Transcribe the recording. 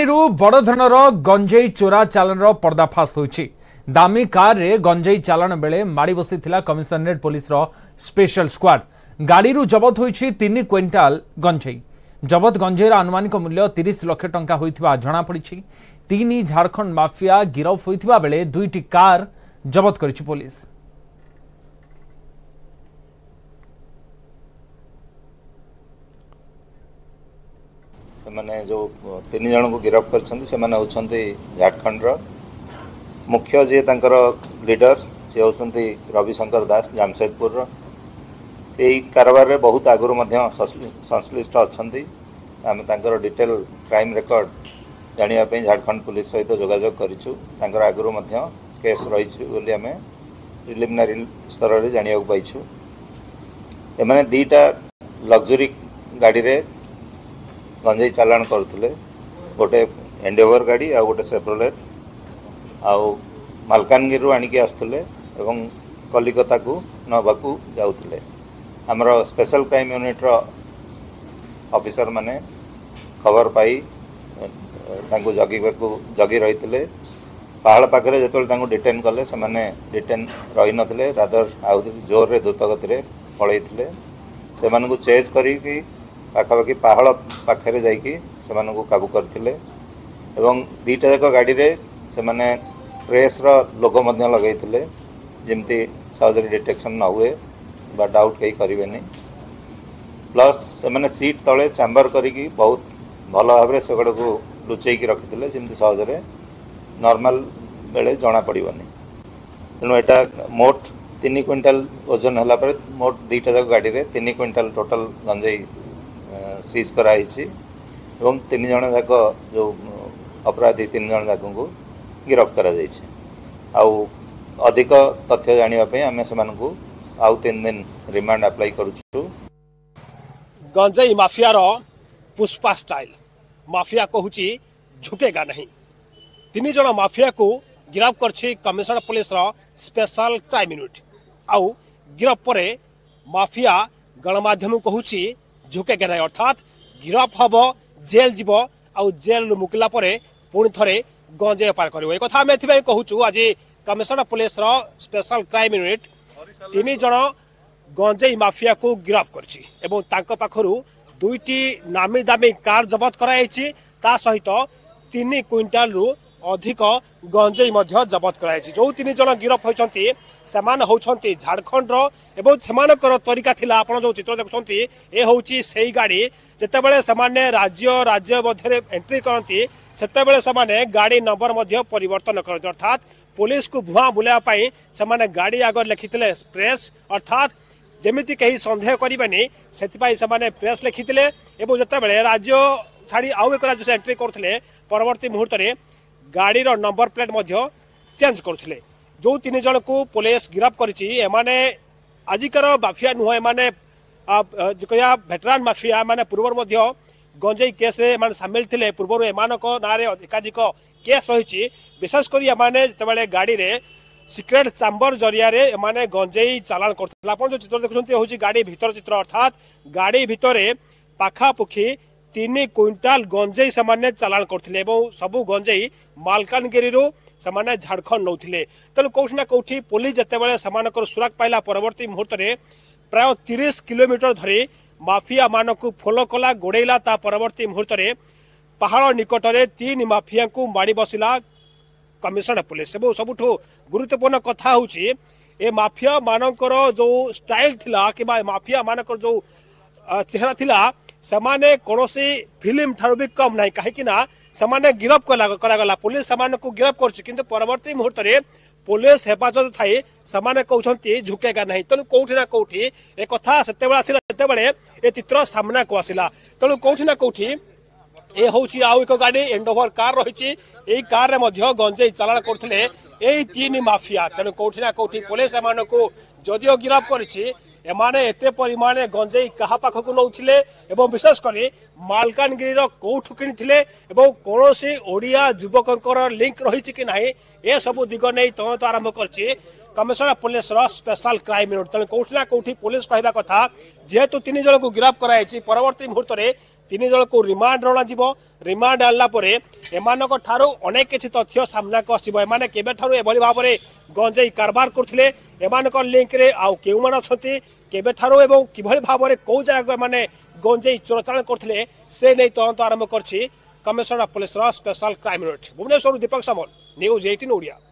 ରୁ ବଡ଼ ଧରଣର ଗଞ୍ଜେଇ ଚୋରା ଚାଲାଣର ପର୍ଦ୍ଦାଫାଶ ହୋଇଛି ଦାମୀ କାର୍ରେ ଗଞ୍ଜେଇ ଚାଲାଣ ବେଳେ ମାଡ଼ି ବସିଥିଲା କମିଶନରେଟ୍ ପୋଲିସର ସ୍ପେଶାଲ ସ୍କ୍ୱାଡ୍ ଗାଡ଼ିରୁ ଜବତ ହୋଇଛି ତିନି କ୍ୱିଣ୍ଟାଲ ଗଞ୍ଜେଇ ଜବତ ଗଞ୍ଜେଇର ଆନୁମାନିକ ମୂଲ୍ୟ ତିରିଶ ଲକ୍ଷ ଟଙ୍କା ହୋଇଥିବା ଜଣାପଡ଼ିଛି ତିନି ଝାଡ଼ଖଣ୍ଡ ମାଫିଆ ଗିରଫ ହୋଇଥିବା ବେଳେ ଦୁଇଟି କାର୍ ଜବତ କରିଛି ପୋଲିସ ସେମାନେ ଯେଉଁ ତିନି ଜଣଙ୍କୁ ଗିରଫ କରିଛନ୍ତି ସେମାନେ ହେଉଛନ୍ତି ଝାଡ଼ଖଣ୍ଡର ମୁଖ୍ୟ ଯିଏ ତାଙ୍କର ଲିଡର ସେ ହେଉଛନ୍ତି ରବିଶଙ୍କର ଦାସ ଜାମସେଦପୁରର ସେ ଏହି କାରବାରରେ ବହୁତ ଆଗରୁ ମଧ୍ୟ ସଂଶ୍ଳିଷ୍ଟ ଅଛନ୍ତି ଆମେ ତାଙ୍କର ଡିଟେଲ୍ କ୍ରାଇମ୍ ରେକର୍ଡ଼ ଜାଣିବା ପାଇଁ ଝାଡ଼ଖଣ୍ଡ ପୁଲିସ୍ ସହିତ ଯୋଗାଯୋଗ କରିଛୁ ତାଙ୍କର ଆଗରୁ ମଧ୍ୟ କେସ୍ ରହିଛି ବୋଲି ଆମେ ପ୍ରିଲିମିନାରୀ ସ୍ତରରେ ଜାଣିବାକୁ ପାଇଛୁ ଏମାନେ ଦୁଇଟା ଲକ୍ଜୁରୀ ଗାଡ଼ିରେ ଗଞ୍ଜେଇ ଚାଲାଣ କରୁଥିଲେ ଗୋଟେ ଏଣ୍ଡେଭର ଗାଡ଼ି ଆଉ ଗୋଟେ ସେଭ୍ରୋଲେଟ୍ ଆଉ ମାଲକାନଗିରିରୁ ଆଣିକି ଆସୁଥିଲେ ଏବଂ କଲିକତାକୁ ନେବାକୁ ଯାଉଥିଲେ ଆମର ସ୍ପେଶାଲ କ୍ରାଇମ୍ ୟୁନିଟ୍ର ଅଫିସରମାନେ ଖବର ପାଇ ତାଙ୍କୁ ଜଗିବାକୁ ଜଗି ରହିଥିଲେ ପାହାଡ଼ ପାଖରେ ଯେତେବେଳେ ତାଙ୍କୁ ଡିଟେନ୍ କଲେ ସେମାନେ ଡିଟେନ୍ ରହିନଥିଲେ ରାଦର ଆହୁରି ଜୋରରେ ଦ୍ରୁତଗତିରେ ପଳେଇଥିଲେ ସେମାନଙ୍କୁ ଚେଜ୍ କରିକି पखापाखी पहाड़ पाखे जाबू करते दीटा जाक गाड़ी से मैंने प्रेस्र लोग लगे थे जमी सहजरी डिटेक्शन न हुए बा डाउट कहीं करेनि प्लस से मैंने सीट तले चबर कर बहुत भल लुचेक रखी थे जमी सहजरे नर्माल बेले जना पड़बन तेणु एटा मोट तीन क्विंटाल ओजन है मोट दुईटा जाक गाड़ी तीन क्विंटाल टोटाल गंजे ସିଜ୍ କରାହେଇଛି ଏବଂ ତିନି ଜଣ ଯାକ ଯେଉଁ ଅପରାଧୀ ତିନି ଜଣ ଯାକଙ୍କୁ ଗିରଫ କରାଯାଇଛି ଆଉ ଅଧିକ ତଥ୍ୟ ଜାଣିବା ପାଇଁ ଆମେ ସେମାନଙ୍କୁ ଆଉ ତିନି ଦିନ ରିମାଣ୍ଡ ଆପ୍ଲାଏ କରୁଛୁ ଗଞ୍ଜେଇ ମାଫିଆର ପୁଷ୍ପା ଷ୍ଟାଇଲ ମାଫିଆ କହୁଛି ଝୁକେଗା ନାହିଁ ତିନି ଜଣ ମାଫିଆକୁ ଗିରଫ କରିଛି କମିଶନ ପୋଲିସର ସ୍ପେଶାଲ କ୍ରାଇମ୍ ୟୁନିଟ୍ ଆଉ ଗିରଫ ପରେ ମାଫିଆ ଗଣମାଧ୍ୟମକୁ କହୁଛି ঝুঁকেকে ନାହିଁ ଅର୍ଥାତ୍ ଗିରଫ ହେବ ଜେଲ୍ ଯିବ ଆଉ ଜେଲ୍ରୁ ମୁକିଲା ପରେ ପୁଣି ଥରେ ଗଞ୍ଜେଇ ବେପାର କରିବ ଏ କଥା ଆମେ ଏଥିପାଇଁ କହୁଛୁ ଆଜି କମିଶନର ପୋଲିସର ସ୍ପେଶାଲ କ୍ରାଇମ୍ ୟୁନିଟ୍ ତିନି ଜଣ ଗଞ୍ଜେଇ ମାଫିଆକୁ ଗିରଫ କରିଛି ଏବଂ ତାଙ୍କ ପାଖରୁ ଦୁଇଟି ନାମୀ ଦାମୀ କାର୍ ଜବତ କରାଯାଇଛି ତା ସହିତ ତିନି କୁଇଣ୍ଟାଲରୁ অধিক গঞ্জেই মধ্য জবত করাযাইছে যে তিন জন গিরফ হয়েছেন সেমানে হচ্ছেন ঝাড়খণ্ডর এবং সেমানকর তরিকা লা আপনার যে চিত্র দেখুম এ হচ্ছে সেই গাড়ি যেতবে সেমানে রাজ্য রাজ্য মধ্যে এন্ট্রি করতে সেতবে সেমানে গাড়ি নম্বর মধ্য পরিবর্তন করতে অর্থাৎ পুলিশকে ভুয়া বুলাইয়া সেমানে গাড়ি আগ লেখিলে প্রেস অর্থাৎ ଯେମିତି କେହି ସନ୍ଦେହ କରିବେନି ସେଥିପାଇଁ ସେମାନେ ପ୍ରେସ୍ ଲେଖିଥିଲେ ଏବଂ ଯେତେବେଳେ ରାଜ୍ୟ ଛାଡ଼ି ଆଉ ଏକ ରାଜ୍ୟ ସେ ଏଣ୍ଟ୍ରି କରୁଥିଲେ ପରବର୍ତ୍ତୀ ମୁହୂର୍ତ୍ତରେ ଗାଡ଼ିର ନମ୍ବର ପ୍ଲେଟ୍ ମଧ୍ୟ ଚେଞ୍ଜ କରୁଥିଲେ ଯେଉଁ ତିନି ଜଣଙ୍କୁ ପୋଲିସ ଗିରଫ କରିଛି ଏମାନେ ଆଜିକାର ମାଫିଆ ନୁହଁ ଏମାନେ କହିବା ଭେଟରାନ ମାଫିଆ ଏମାନେ ପୂର୍ବରୁ ମଧ୍ୟ ଗଞ୍ଜେଇ କେସ୍ରେ ଏମାନେ ସାମିଲ ଥିଲେ ପୂର୍ବରୁ ଏମାନଙ୍କ ନାଁରେ ଏକାଧିକ କେସ୍ ରହିଛି ବିଶେଷ କରି ଏମାନେ ଯେତେବେଳେ ଗାଡ଼ିରେ ସିକ୍ରେଟ୍ ଚାମ୍ବର ଜରିଆରେ ଏମାନେ ଗଞ୍ଜେଇ ଚାଲାଣ କରୁଥିଲେ ଆପଣ ଯେଉଁ ଚିତ୍ର ଦେଖୁଛନ୍ତି ହେଉଛି ଗାଡ଼ି ଭିତର ଚିତ୍ର ଅର୍ଥାତ୍ ଗାଡ଼ି ଭିତରେ ପାଖାପାଖି ତିନି କ୍ୱିଣ୍ଟାଲ ଗଞ୍ଜେଇ ସେମାନେ ଚାଲାଣ କରୁଥିଲେ ଏବଂ ସବୁ ଗଞ୍ଜେଇ ମାଲକାନଗିରିରୁ ସେମାନେ ଝାଡ଼ଖଣ୍ଡ ନେଉଥିଲେ ତେଣୁ କେଉଁଠି ନା କେଉଁଠି ପୋଲିସ ଯେତେବେଳେ ସେମାନଙ୍କର ସୁରାଗ ପାଇଲା ପରବର୍ତ୍ତୀ ମୁହୂର୍ତ୍ତରେ ପ୍ରାୟ ତିରିଶ କିଲୋମିଟର ଧରି ମାଫିଆମାନଙ୍କୁ ଫଲୋ କଲା ଗୋଡ଼େଇଲା ତା ପରବର୍ତ୍ତୀ ମୁହୂର୍ତ୍ତରେ ପାହାଡ଼ ନିକଟରେ ତିନି ମାଫିଆଙ୍କୁ ମାଡ଼ି ବସିଲା କମିଶନର ପୋଲିସ ଏବଂ ସବୁଠୁ ଗୁରୁତ୍ୱପୂର୍ଣ୍ଣ କଥା ହେଉଛି ଏ ମାଫିଆମାନଙ୍କର ଯେଉଁ ଷ୍ଟାଇଲ୍ ଥିଲା କିମ୍ବା ଏ ମାଫିଆମାନଙ୍କର ଯେଉଁ ଚେହେରା ଥିଲା ସେମାନେ କୌଣସି ଫିଲ୍ମ ଠାରୁ ବି କମ୍ ନାହିଁ କାହିଁକି ନା ସେମାନେ ଗିରଫ କରାଗଲା ପୋଲିସ ସେମାନଙ୍କୁ ଗିରଫ କରୁଛି କିନ୍ତୁ ପରବର୍ତ୍ତୀ ମୁହୂର୍ତ୍ତରେ ପୋଲିସ ହେଫାଜତ ଥାଇ ସେମାନେ କହୁଛନ୍ତି ଝୁକେଗା ନାହିଁ ତେଣୁ କେଉଁଠି ନା କେଉଁଠି ଏ କଥା ସେତେବେଳେ ଆସିଲା ସେତେବେଳେ ଏ ଚିତ୍ର ସାମ୍ନାକୁ ଆସିଲା ତେଣୁ କେଉଁଠି ନା କେଉଁଠି ଏ ହେଉଛି ଆଉ ଏକ ଗାଡ଼ି ଏଣ୍ଡୋଭର କାର୍ ରହିଛି ଏହି କାର୍ରେ ମଧ୍ୟ ଗଞ୍ଜେଇ ଚାଲାଣ କରୁଥିଲେ ଏଇ ତିନି ମାଫିଆ ତେଣୁ କେଉଁଠି ନା କେଉଁଠି ପୋଲିସ ଏମାନଙ୍କୁ ଯଦିଓ ଗିରଫ କରିଛି ଏମାନେ ଏତେ ପରିମାଣରେ ଗଞ୍ଜେଇ କାହା ପାଖକୁ ନେଉଥିଲେ ଏବଂ ବିଶେଷ କରି ମାଲକାନଗିରିର କେଉଁଠୁ କିଣିଥିଲେ ଏବଂ କୌଣସି ଓଡ଼ିଆ ଯୁବକଙ୍କର ଲିଙ୍କ ରହିଛି କି ନାହିଁ ଏସବୁ ଦିଗ ନେଇ ତଦନ୍ତ ଆରମ୍ଭ କରିଛି কমিশনার পুলিশর স্পেশাল ক্রাইম ইউনিট তেমন কোটি না কোটি পুলিশ কহা কথা যেহেতু তিন জনক গিরফ করা হয়েছে পরবর্তী মুহূর্তে তিন জনক রিমান্ড অণাযিব রিমান্ড আনলা পরে এমানক ঠারু অনেক কিছু তথ্য সামনাকু আসব এমানে কেবে ঠারু এভাবে ভাবে গঞ্জেই কারবার করুলে এমানক লিঙ্করে আউ কেউ অনেক কেবে ঠারু এবং কিভাবে ভাবে কেউ জায়গা এমানে গঞ্জেই চোরচালাণ করলে সে নেই তদন্ত আরম্ভ করছি commissioner পুলিশর special crime unit Bhubaneswar Deepak Samal news eighteen Odia